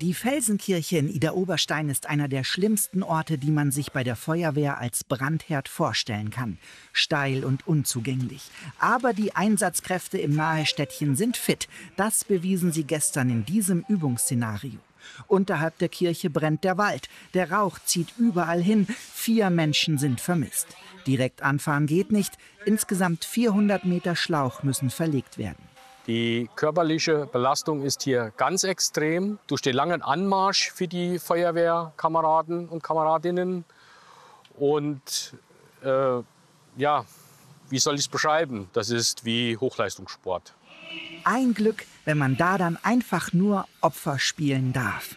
Die Felsenkirche in Ida-Oberstein ist einer der schlimmsten Orte, die man sich bei der Feuerwehr als Brandherd vorstellen kann. Steil und unzugänglich. Aber die Einsatzkräfte im Nahestädtchen sind fit. Das bewiesen sie gestern in diesem Übungsszenario. Unterhalb der Kirche brennt der Wald. Der Rauch zieht überall hin. Vier Menschen sind vermisst. Direkt anfahren geht nicht. Insgesamt 400 Meter Schlauch müssen verlegt werden. Die körperliche Belastung ist hier ganz extrem durch den langen Anmarsch für die Feuerwehrkameraden und Kameradinnen. Und äh, ja, wie soll ich es beschreiben? Das ist wie Hochleistungssport. Ein Glück, wenn man da dann einfach nur Opfer spielen darf.